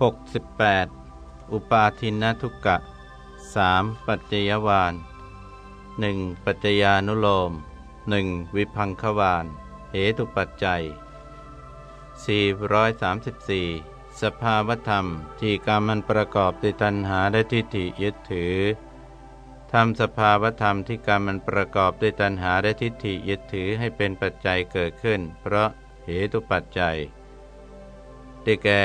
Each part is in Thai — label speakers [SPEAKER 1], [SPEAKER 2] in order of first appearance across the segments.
[SPEAKER 1] 68 อุปาทินทุกกะ 3. ปัจจยวาน 1. ปัจจญานุโลม 1. วิพังควานเหตุปัจจัย 434 สภาวธรรมที่กรรมมันประกอบด้วยตัณหาและทิฏฐิยึดถือทำสภาวธรรมที่กรรมันประกอบด้วยตัณหาและทิฏฐิยึดถือให้เป็นปัจจัยเกิดขึ้น เพราะเหตุปัจจัยได้แก่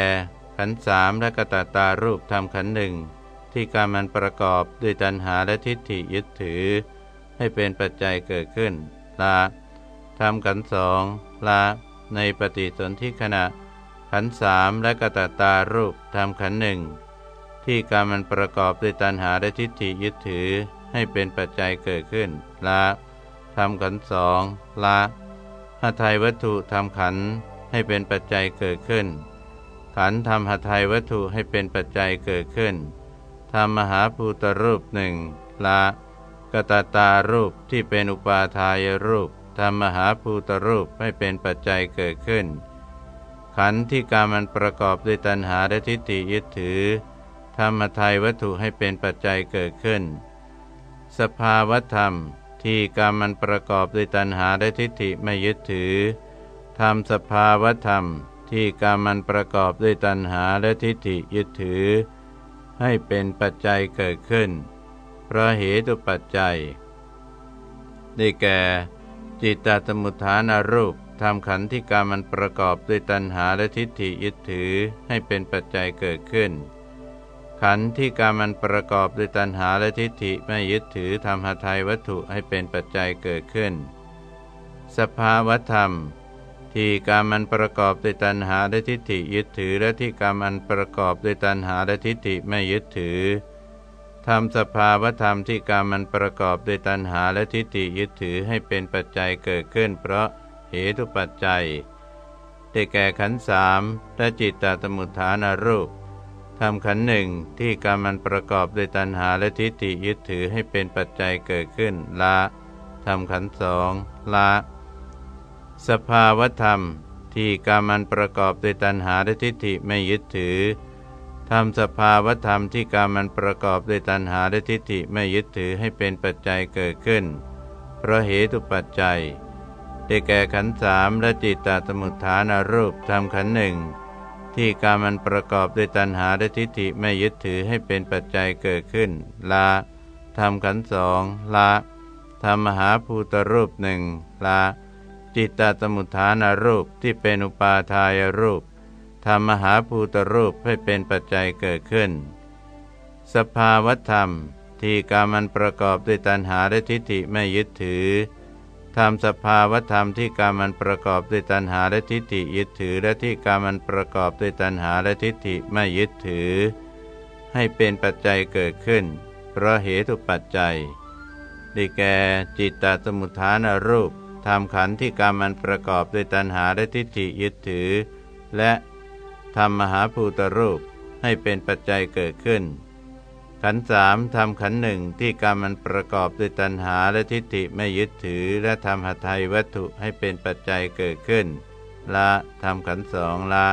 [SPEAKER 1] ขันสามและกตาตารูปทำขันหนึ่งที่การมันประกอบด้วยตัณหาและทิฏฐิยึดถือ ให้เป็นปัจจัยเกิดขึ้นละทำขันสองละในปฏิสนธิขณะ ขันสามและกตาตารูปทำขันหนึ่งที่การมันประกอบด้วยตัณหาและทิฏฐิยึดถือ ให้เป็นปัจจัยเกิดขึ้นละทำขันสองละหทัยวัตถุทำขันให้เป็นปัจจัยเกิดขึ้น ขันทำหทัยวัตถุให้เป็นปัจจัยเกิดขึ้นทำมหาภูตรูปหนึ่งละกตาตารูปที่เป็นอุปาทายรูปทำมหาภูตรูปให้เป็นปัจจัยเกิดขึ้น ขันธ์ที่การมันประกอบด้วยตัณหาและทิฏฐิยึดถือธรรมทัยวัตถุให้เป็นปัจจัยเกิดขึ้น สภาวธรรมที่กรรมมันประกอบด้วยตัณหาและทิฏฐิไม่ยึดถือทำสภาวธรรม ที่กรรมันประกอบด้วยตัณหาและทิฏฐิยึดถือ ให้เป็นปัจจัยเกิดขึ้น เพราะเหตุปัจจัย ได้แก่ จิตตสมุทฐานรูปทำขันธ์ที่กรรมันประกอบด้วยตัณหาและทิฏฐิยึดถือให้เป็นปัจจัยเกิดขึ้น ขันธ์ที่การมันประกอบด้วยตัณหาและทิฏฐิไม่ยึดถือทำหทัยวัตถุให้เป็นปัจจัยเกิดขึ้น สภาวธรรม ที่การมันประกอบด้วยตัณหาและทิฏฐิยึดถือ และที่การมันประกอบด้วยตัณหาและทิฏฐิไม่ยึดถือทำสภาวธรรมที่การมันประกอบด้วยตัณหาและทิฏฐิยึดถือให้เป็นปัจจัยเกิดขึ้น เพราะเหตุปัจจัยได้แก่ขันสามและจิตตสมุทฐานรูปทำขันหนึ่งที่การมันประกอบด้วยตัณหาและทิฏฐิยึดถือให้เป็นปัจจัยเกิดขึ้น ละทำขันสองละ สภาวธรรมที่การมันประกอบด้วยตัณหาและทิฏฐิไม่ยึดถือทำสภาวธรรมที่การมันประกอบด้วยตัณหาและทิฏฐิไม่ยึดถือให้เป็นปัจจัยเกิดขึ้น เพราะเหตุปัจจัย ได้แก่ขันสามและจิตตสมุทฐานรูปทำขันหนึ่งที่การมันประกอบด้วยตัณหาและทิฏฐิไม่ยึดถือให้เป็นปัจจัยเกิดขึ้น ละทำขันสองละทำมหาภูตรูปหนึ่งละ จิตตสมุทฐานรูปที่เป็นอุปาทายรูปทำมหาภูตรูปให้เป็นปัจจัยเกิดขึ้น สภาวธรรม ที่การมันประกอบด้วยตัณหาและทิฏฐิไม่ยึดถือทำสภาวธรรมที่การมันประกอบด้วยตัณหาและทิฏฐิยึดถือ และที่การมันประกอบด้วยตัณหาและทิฏฐิไม่ยึดถือ ให้เป็นปัจจัยเกิดขึ้น เพราะเหตุปัจจัยได้แก่จิตตสมุทฐานรูป ทำขันธ์ที่การมมันประกอบด้วยตัณหาและทิฏฐิยึดถือ และทำมหาภูตรูปให้เป็นปัจจัยเกิดขึ้น ขันสามทำขันหนึ่งที่กรรมมันประกอบด้วยตัณหาและทิฏฐิไม่ยึดถือ และทำหทัยวัตถุให้เป็นปัจจัยเกิดขึ้น ละทำขันสองละ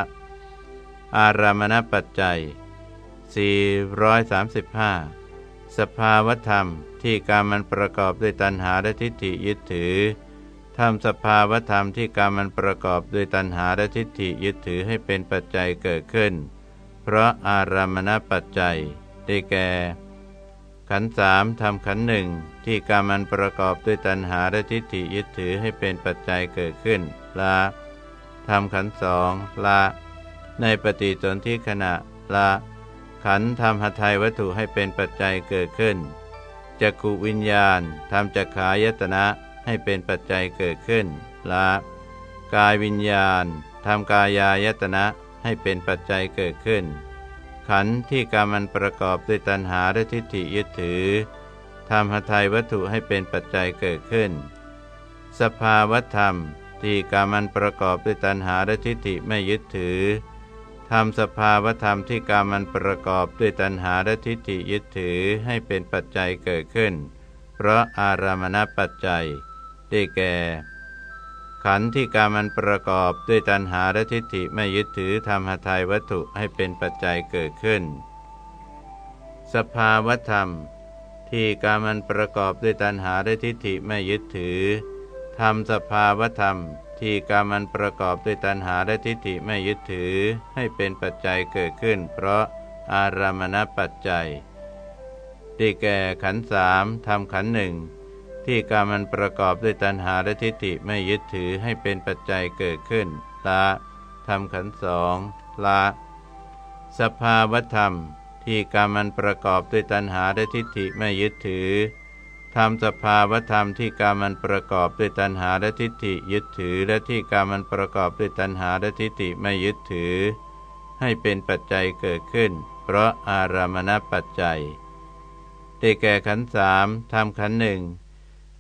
[SPEAKER 1] อารามณปัจจัย 435 สภาวธรรมที่กรรมมันประกอบด้วยตัณหาและทิฏฐิยึดถือ ทำสภาวธรรมที่กรรมมันประกอบด้วยตัณหาและทิฏฐิยึดถือให้เป็นปัจจัยเกิดขึ้น เพราะอารามณปัจจัย ได้แก่ ขันสามทำขันหนึ่งที่กรรมมันประกอบด้วยตัณหาและทิฏฐิยึดถือให้เป็นปัจจัยเกิดขึ้นละทำขันสองละ ในปฏิสนธิขณะละขันทำหทัยวัตถุให้เป็นปัจจัยเกิดขึ้นจักขวิญญาณทำจักขายตนะ ให้เป็นปัจจัยเกิดขึ้นละกายวิญญาณทำกายายตนะให้เป็นปัจจัยเกิดขึ้น ขันธ์ที่การมันประกอบด้วยตัณหาและทิฏฐิยึดถือทำหทัยวัตถุให้เป็นปัจจัยเกิดขึ้น สภาวธรรมที่การมันประกอบด้วยตัณหาและทิฏฐิไม่ยึดถือทำสภาวธรรมที่การมันประกอบด้วยตัณหาและทิฏฐิยึดถือให้เป็นปัจจัยเกิดขึ้น เพราะอารามณปัจจัย ได้แก่ ขันธ์ที่การมันประกอบด้วยตัณหาและทิฏฐิไม่ยึดถือทำหทัยวัตถุให้เป็นปัจจัยเกิดขึ้น สภาวธรรม ที่การมันประกอบด้วยตัณหาและทิฏฐิไม่ยึดถือทำสภาวธรรม ที่การมันประกอบด้วยตัณหาและทิฏฐิไม่ยึดถือให้เป็นปัจจัยเกิดขึ้น เพราะอารามณปัจจัยได้แก่ขันสามทำขันหนึ่ง ที่การมันประกอบด้วยตัณหาและทิฏฐิไม่ยึดถือให้เป็นปัจจัยเกิดขึ้น ละทำขันสองละสภาวธรรม ที่การมันประกอบด้วยตัณหาและทิฏฐิไม่ยึดถือทำสภาวธรรมที่การมันประกอบด้วยตัณหาและทิฏฐิยึดถือ และที่การมันประกอบด้วยตัณหาและทิฏฐิไม่ยึดถือ ให้เป็นปัจจัยเกิดขึ้น เพราะอารามณปัจจัยได้แก่ขันธ์สามทำขันธ์หนึ่ง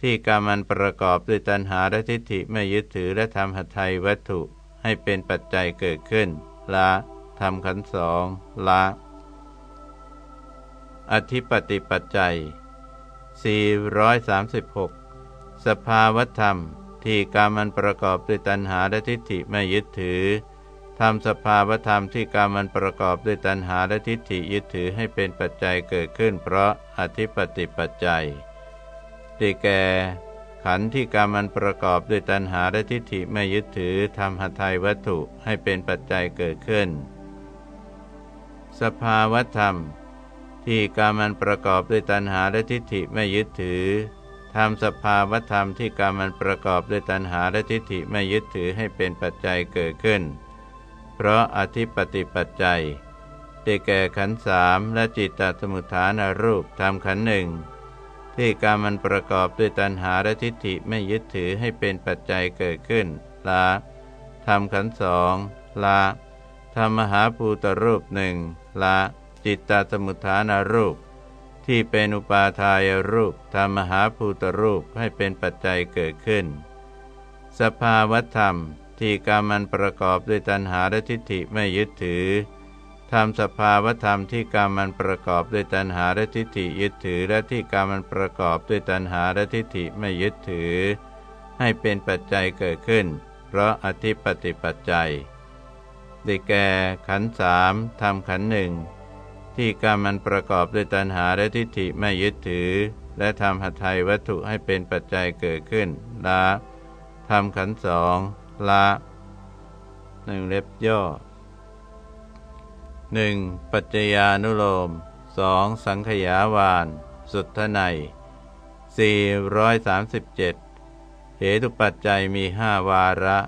[SPEAKER 1] ที่กรรมันประกอบด้วยตัณหาและทิฏฐิไม่ยึดถือและทำหัตถยวัตถุให้เป็นปัจจัยเกิดขึ้น ละทำขันสองละ อธิปติปัจจัย 436 สภาวธรรม ที่กรรมันประกอบด้วยตัณหาและทิฏฐิไม่ยึดถือทำสภาวธรรมที่กรรมันประกอบด้วยตัณหาและทิฏฐิยึดถือให้เป็นปัจจัยเกิดขึ้น เพราะอธิปติปัจจัย ได้แก่ขันธ์ที่กรรมันประกอบด้วยตัณหาและทิฏฐิไม่ยึดถือทำหัตถยวัตถุให้เป็นปัจจัยเกิดขึ้น สภาวธรรม ที่กรรมันประกอบด้วยตัณหาและทิฏฐิไม่ยึดถือทำสภาวธรรมที่กรรมันประกอบด้วยตัณหาและทิฏฐิไม่ยึดถือให้เป็นปัจจัยเกิดขึ้น เพราะอธิปติปัจจัยได้แก่ขันธ์สามและจิตตสมุทฐานรูปทำขันธ์หนึ่ง ที่การมันประกอบด้วยตัณหาและทิฏฐิไม่ยึดถือให้เป็นปัจจัยเกิดขึ้น ละทำขันสองละทำมหาภูตรูปหนึ่งละจิตตสมุทฐานรูป ที่เป็นอุปาทายรูปทำมหาภูตรูปให้เป็นปัจจัยเกิดขึ้น สภาวธรรมที่การมันประกอบด้วยตัณหาและทิฏฐิไม่ยึดถือ ทำสภาวธรรมที่กรรมมันประกอบด้วยตัณหาและทิฏฐิยึดถือ และที่กรรมมันประกอบด้วยตัณหาและทิฏฐิไม่ยึดถือ ให้เป็นปัจจัยเกิดขึ้น เพราะอธิปติปัจจัยได้แก่ขันสามทำขันหนึ่งที่กรรมมันประกอบด้วยตัณหาและทิฏฐิไม่ยึดถือ และทำหัตถยวัตถุให้เป็นปัจจัยเกิดขึ้นละทำขันสองละหนึ่งเล็บย่อ 1. ปัจจญานุโลม 2. สังขยาวาน สุทไน437 เหตุปัจจัยมีห้าวาระ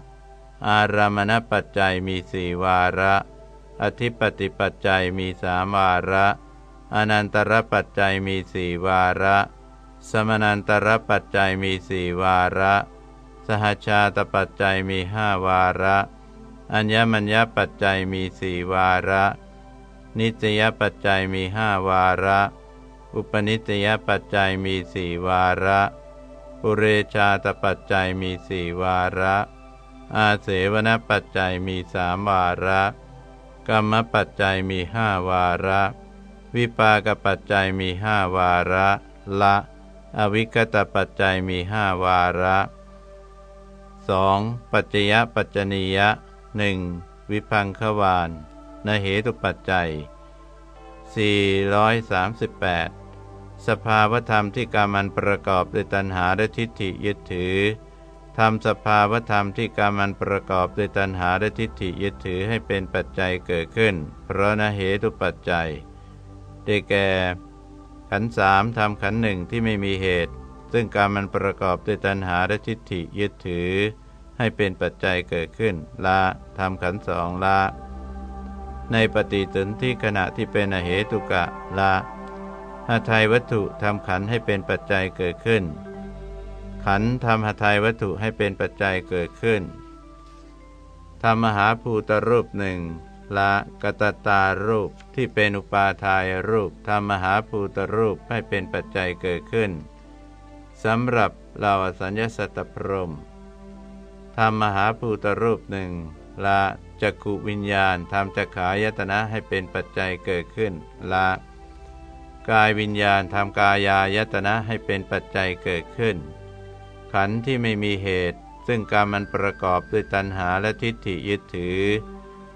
[SPEAKER 1] อารามณปัจจัยมีสี่วาระ อธิปติปัจจัยมีสามวาระ อนันตรปัจจัยมีสี่วาระ สมนันตรปัจจัยมีสี่วาระ สหชาตปัจจัยมีห้าวาระ อัญญมัญญปัจจัยมีสี่วาระ นิตยปัจจัยมีห้าวาระ อุปนิตยปัจจัยมีสี่วาระ ปุเรชาตปัจจัยมีสี่วาระ อาเสวนปัจจัยมีสามวาระ กรรมปัจจัยมีห้าวาระ วิปากปัจจัยมีห้าวาระ ละ อวิกตปัจจัยมีห้าวาระ 2. ปัจจยปัจจนียะหนึ่งวิพังควาน นเหตุปัจจัย 438 สภาวธรรมที่กามันประกอบด้วยตัณหาและทิฏฐิยึดถือทำสภาวธรรมที่กามันประกอบด้วยตัณหาและทิฏฐิยึดถือให้เป็นปัจจัยเกิดขึ้น เพราะนเหตุปัจจัย ได้แก่ ขันสามทำขันหนึ่งที่ไม่มีเหตุ ซึ่งการมันประกอบด้วยตัณหาและทิฏฐิยึดถือ ให้เป็นปัจจัยเกิดขึ้น ละทำขันสองละ ในปฏิสนธิขณะที่เป็นอเหตุกะละหาไทยวัตถุทำขันให้เป็นปัจจัยเกิดขึ้น ขันทำหาไทยวัตถุให้เป็นปัจจัยเกิดขึ้นทำมหาภูตรูปหนึ่งละกตตารูปที่เป็นอุปาทายรูปทำมหาภูตรูปให้เป็นปัจจัยเกิดขึ้นสำหรับเราสัญญาสัตตพรมทำมหาภูตรูปหนึ่งละ จักขุวิญญาณทำจักขายตนะให้เป็นปัจจัยเกิดขึ้นละกายวิญญาณทำกายายตนะให้เป็นปัจจัยเกิดขึ้น ขันธ์ที่ไม่มีเหตุ ซึ่งการมันประกอบด้วยตัณหาและทิฏฐิยึดถือ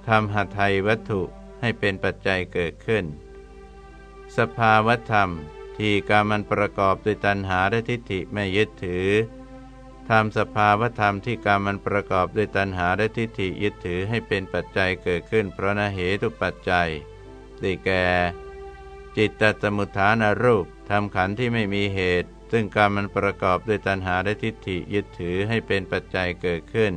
[SPEAKER 1] ทำหัตถยวัตถุให้เป็นปัจจัยเกิดขึ้น สภาวธรรม ที่การมันประกอบด้วยตัณหาและทิฏฐิไม่ยึดถือ ทำสภาวธรรมที่การมมันประกอบด้วยตัณหาและทิฏฐิยึดถือให้เป็นปัจจัยเกิดขึ้น เพราะนเหตุปัจจัยได้แก่ จิตตสมุทฐานรูปทำขันธ์ที่ไม่มีเหตุ ซึ่งการมมันประกอบด้วยตัณหาและทิฏฐิยึดถือให้เป็นปัจจัยเกิดขึ้น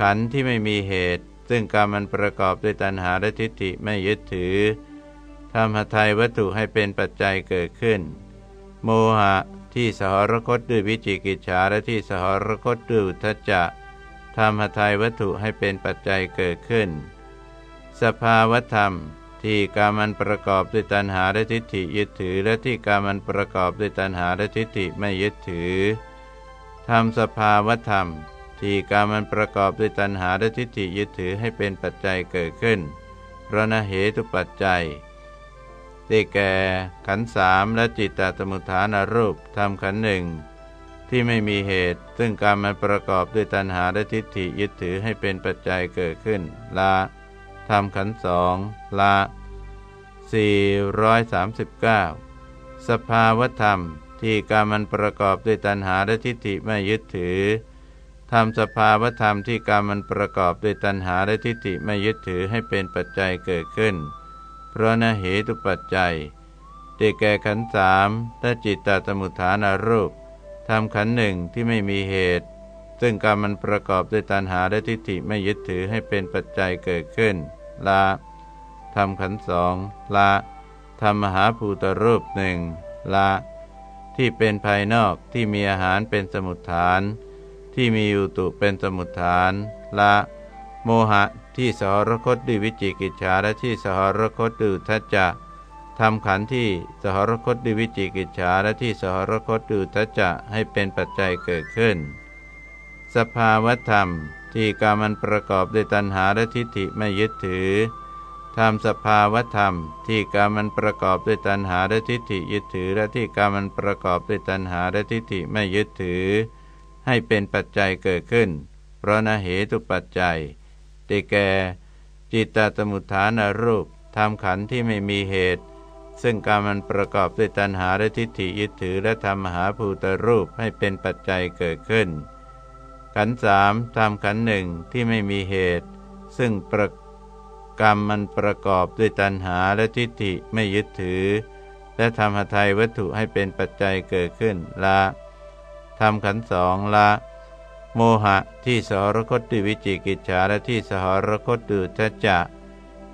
[SPEAKER 1] ขันธ์ที่ไม่มีเหตุ ซึ่งการมันประกอบด้วยตัณหาและทิฏฐิไม่ยึดถือทำหทัยวัตถุให้เป็นปัจจัยเกิดขึ้น โมหะ ที่สหรคตด้วยวิจิกิจฉาและที่สหรคตด้วยอุทจจะทำหทัยวัตถุให้เป็นปัจจัยเกิดขึ้น สภาวธรรม ที่การมันประกอบด้วยตัณหาและทิฏฐิยึดถือ และที่การมันประกอบด้วยตัณหาและทิฏฐิไม่ยึดถือทำสภาวธรรม ที่การมันประกอบด้วยตัณหาและทิฏฐิยึดถือให้เป็นปัจจัยเกิดขึ้นเพราะนเหตุปัจจัย ได้แก่ขันสามและจิตตสมุทฐานรูปทำขันหนึ่งที่ไม่มีเหตุ ซึ่งการมันประกอบด้วยตัณหาและทิฏฐิยึดถือให้เป็นปัจจัยเกิดขึ้น ละทำขันสองละ 439 สภาวธรรม ที่การมันประกอบด้วยตัณหาและทิฏฐิไม่ยึดถือทำสภาวธรรมที่การมันประกอบด้วยตัณหาและทิฏฐิไม่ยึดถือให้เป็นปัจจัยเกิดขึ้น ราะนเหตุปัจจัยได้แก่ขันสามและจิตตสมุทฐานารูปทำขันหนึ่งที่ไม่มีเหตุ ซึ่งการมันประกอบด้วยตัณหาและทิฏฐิไม่ยึดถือให้เป็นปัจจัยเกิดขึ้น ละทำขันสองละทำมหาภูตรูปหนึ่งละที่เป็นภายนอกที่มีอาหารเป็นสมุทฐาน ที่มีอุตุเป็นสมุทฐาน ละ โมหะ ที่สหรคตด้วยวิจิกิจฉาและที่สหรคตด้วยทัจจะทำขันที่สหรคตด้วยวิจิกิจฉาและที่สหรคตด้วยทัจจะให้เป็นปัจจัยเกิดขึ้น สภาวธรรมที่กามันประกอบด้วยตัณหาและทิฏฐิไม่ยึดถือทำสภาวธรรม ที่กามันประกอบด้วยตัณหาและทิฏฐิยึดถือ และที่กามันประกอบด้วยตัณหาและทิฏฐิไม่ยึดถือ ให้เป็นปัจจัยเกิดขึ้น เพราะนเหตุปัจจัย ได้แก่ จิตตสมุทฐานรูปทำขันที่ไม่มีเหตุ ซึ่งการมันประกอบด้วยตัณหาและทิฏฐิยึดถือและทำมหาภูตรูปให้เป็นปัจจัยเกิดขึ้น ขันสามทำขันหนึ่งที่ไม่มีเหตุ ซึ่งประกรรมมันประกอบด้วยตัณหาและทิฏฐิไม่ยึดถือ และทำหทัยวัตถุให้เป็นปัจจัยเกิดขึ้นละทำขันสองละ โมหะที่สหรคตด้วยวิจิกิจฉาและที่สหรคตด้วยทัจจะ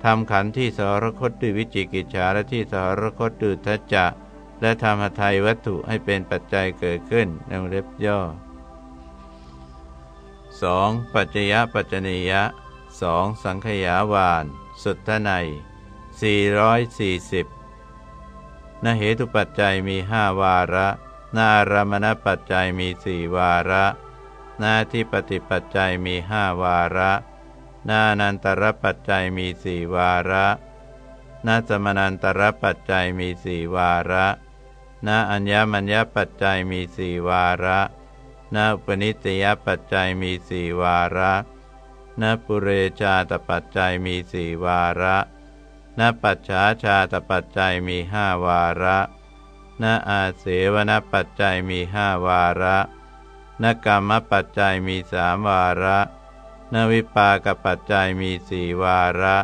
[SPEAKER 1] ทำขันธ์ที่สหรคตด้วยวิจิกิจฉาและที่สหรคตด้วยทัจจะและทำหทัยวัตถุให้เป็นปัจจัยเกิดขึ้นในเล็บย่อ 2. ปัจจยปัจจนียะ 2. สังขยาวาน สุทไน440นเหตุปัจจัยมีห้าวาระ นารามณปัจจัยมีสี่วาระ นาที่ปฏิปัจจัยมีห้าวาระนานันตรปัจจัยมีสี่วาระนาสมนันตรปัจจัยมีสี่วาระนาอัญญมัญญปัจจัยมีสี่วาระนาอุปนิสยปัจจัยมีสี่วาระนาปุเรชาตปัจจัยมีสี่วาระนาปัจฉาชาตปัจจัยมีห้าวาระนาอาเสวนปัจจัยมีห้าวาระ นกรรมปัจจัยมีสามวาระ นวิปากปัจจัยมีสี่วาระ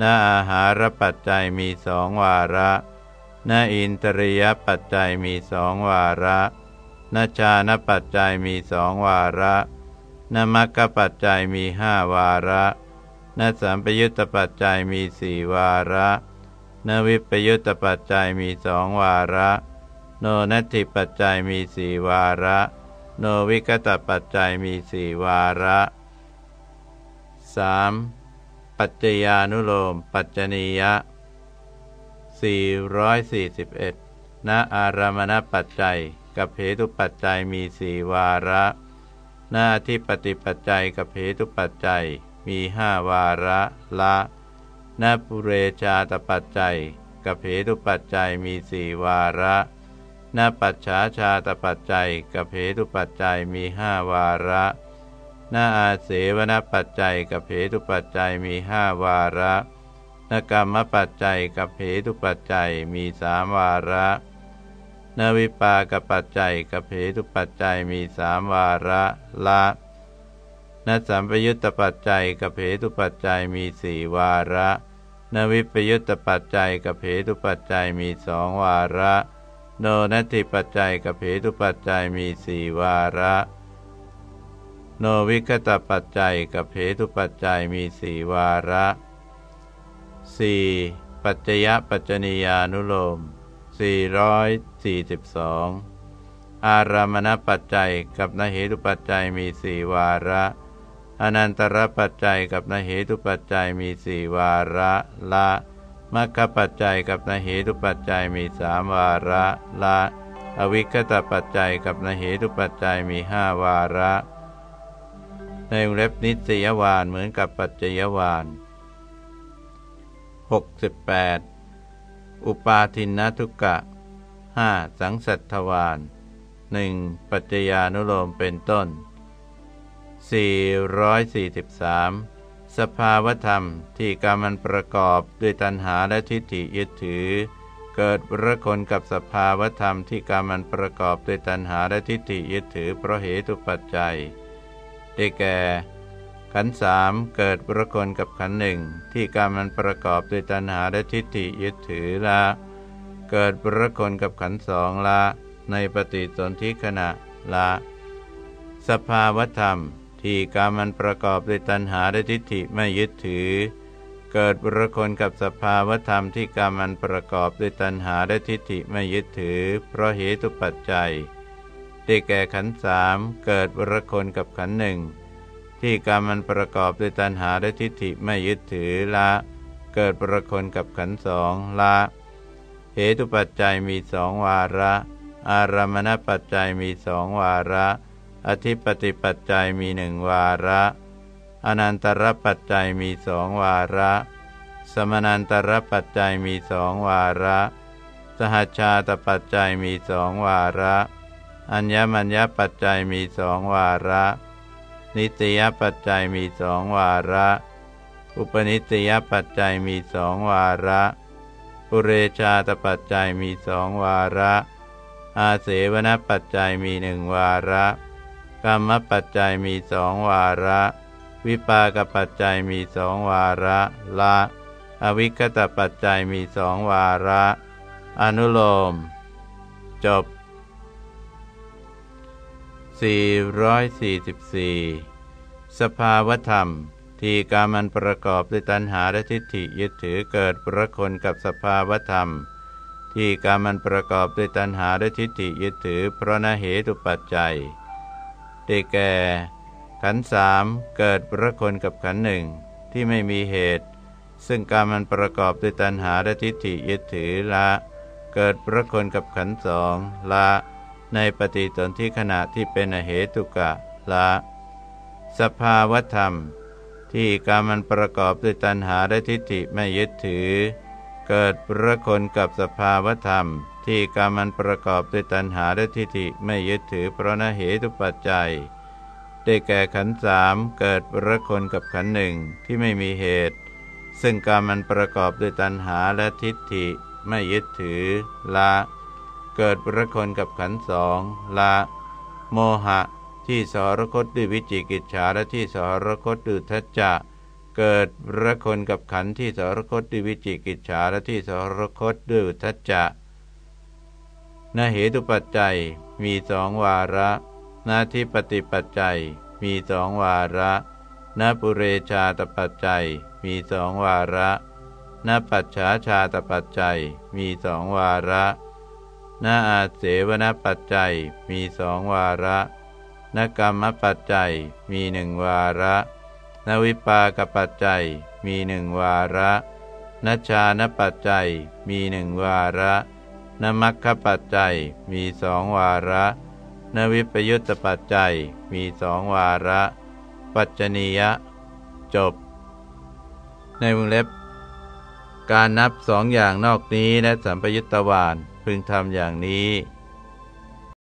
[SPEAKER 1] นอาหารปัจจัยมีสองวาระนอินทรียปัจจัยมีสองวาระนชานปัจจัยมีสองวาระนมัคคปัจจัยมีห้าวาระนสัมปยุตตปัจจัยมีสี่วาระนวิปยุตตปัจจัยมีสองวาระ โนนัตถิปัจจัยมีสี่วาระ โนวิกตปัจจัยมีสี่วาระ 3. ปัจจญานุโลม ปัจจนียะ 441ณอารามณปัจจัยกับเหตุปัจจัยมีสี่วาระ หน้าที่ปฏิปัจจัยกับเหตุปัจจัยมีห้าวาระละณปุเรชาตปัจจัยกับเหตุปัจจัยมีสี่วาระ นปัจฉาชาตปัจจัยกับเหตุปัจจัยมีห้าวาระนาอาเสวนปัจจัยกับเหตุปัจจัยมีห้าวาระนกรรมปัจจัยกับเหตุปัจจัยมีสามวาระนวิปากปัจจัยกับเหตุปัจจัยมีสามวาระละนสัมปยุตตปัจจัยกับเหตุปัจจัยมีสี่วาระ นวิปยุตตปัจจัยกับเหตุปัจจัยมีสองวาระ โนนัตถิปัจจัยกับเหตุปัจจัยมีสี่วาระ โนวิคตปัจจัยกับเหตุปัจจัยมีสี่วาระ 4. ปัจจยปัจจนียานุโลม 442 อารามณปัจจัยกับนเหตุปัจจัยมีสี่วาระอนันตรปัจจัยกับนเหตุปัจจัยมีสี่วาระละ มัคคปัจจัยกับนเหตุปัจจัยมีสามวาระละ อวิคตปัจจัยกับนเหตุปัจจัยมีห้าวาระ ในวงเล็บนิสยวานเหมือนกับปัจจยวาน68 อุปาทินนทุกะ 5. สังสัตทวาน 1. ปัจจญานุโลมเป็นต้น 443 สภาวธรรมที่กรรมันประกอบด้วยตัณหาและทิฏฐิยึดถือ เกิดระคนกับสภาวธรรมที่กรรมันประกอบด้วยตัณหาและทิฏฐิยึดถือเพราะเหตุปัจจัย ได้แก่ ขันสามเกิดระกลกับขันหนึ่งที่การมันประกอบด้วยตัณหาและทิฏฐิยึดถือละ เกิดระกลกับขันสองละ ในปฏิสนธิขณะละ สภาวธรรม ที่การมันประกอบด้วยตัณหาและทิฏฐิไม่ยึดถือ เกิดประกลกับสภาวธรรมที่การมันประกอบด้วยตัณหาและทิฏฐิไม่ยึดถือ เพราะเหตุปัจจัยได้แก่ขันสามเกิดประกลกับขันหนึ่งที่กรรมมันประกอบด้วยตัณหาและทิฏฐิไม่ยึดถือละ เกิดประคนกับขันสองละเหตุปัจจัยมีสองวาระ อารามณปัจจัยมีสองวาระ อธิปติปัจจัยมีหนึ่งวาระ อนันตรปัจจัยมีสองวาระ สมนันตรปัจจัยมีสองวาระ สหชาตปัจจัยมีสองวาระ อัญญมัญญปัจจัยมีสองวาระ นิตยปัจจัยมีสองวาระ อุปนิตยปัจจัยมีสองวาระปุเรชาตปัจจัยมีสองวาระ อาเสวนปัจจัยมีหนึ่งวาระ กรรมปัจจัยมีสองวาระ วิปากปัจจัยมีสองวาระ ละ อวิคตปัจจัยมีสองวาระ อนุโลม จบ 444 สภาวธรรม ที่กามันประกอบด้วยตัณหาและทิฏฐิยึดถือเกิดประคนกับสภาวธรรม ที่กามันประกอบด้วยตัณหาและทิฏฐิยึดถือเพราะนเหตุปัจจัย ได้แก่ ขันสามเกิดประคนกับขันหนึ่งที่ไม่มีเหตุ ซึ่งการมันประกอบด้วยตัณหาและทิฏฐิยึดถือละ เกิดประคนกับขันสองละ ในปฏิสนธิขณะที่เป็นอเหตุกะละ สภาวธรรม ที่การมันประกอบด้วยตัณหาและทิฏฐิไม่ยึดถือ เกิดประคนกับสภาวธรรม ที่การมมันประกอบด้วยตัณหาและทิฏฐิไม่ยึดถือเพราะนเหตุปัจจัย ได้แก่ขันสามเกิดประคนกับขันหนึ่งที่ไม่มีเหตุ ซึ่งการมันประกอบด้วยตัณหาและทิฏฐิไม่ยึดถือ ละ เกิดประคนกับขันสองละ โมหะ ที่สรคตด้วยวิจิกิจฉาและที่สรคตด้วยทัจจะเกิดประคนกับขันที่สรคตด้วยวิจิกิจฉาและที่สรคตด้วยทัจจะ นเหตุปัจจัยมีสองวาระนาทิปฏิปัจจัยมีสองวาระนปุเรชาตปัจจัยมีสองวาระนปัจฉาชาตปัจจัยมีสองวาระนาอาเสวนปัจจัยมีสองวาระนกรรมปัจจัยมีหนึ่งวาระนวิปากปัจจัยมีหนึ่งวาระนชานปัจจัยมีหนึ่งวาระ นมัคคปัจจัยมีสองวาระ นวิปยุตตปัจจัยมีสองวาระ ปัจจนียะ จบ ในวงเล็บ การนับสองอย่างนอกนี้และสัมปยุตตวานพึงทำอย่างนี้